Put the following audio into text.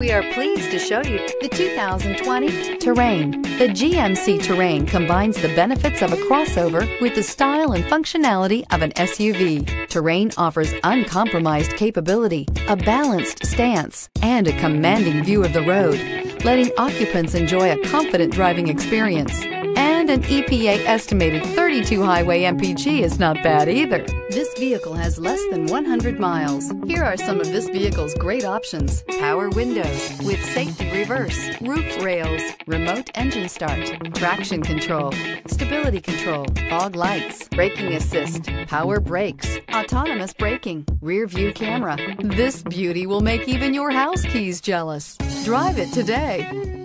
We are pleased to show you the 2020 Terrain. The GMC Terrain combines the benefits of a crossover with the style and functionality of an SUV. Terrain offers uncompromised capability, a balanced stance, and a commanding view of the road, letting occupants enjoy a confident driving experience. And an EPA estimated 32 highway MPG is not bad either. This vehicle has less than 100 miles. Here are some of this vehicle's great options. Power windows with safety reverse, roof rails, remote engine start, traction control, stability control, fog lights, braking assist, power brakes, autonomous braking, rear view camera. This beauty will make even your house keys jealous. Drive it today.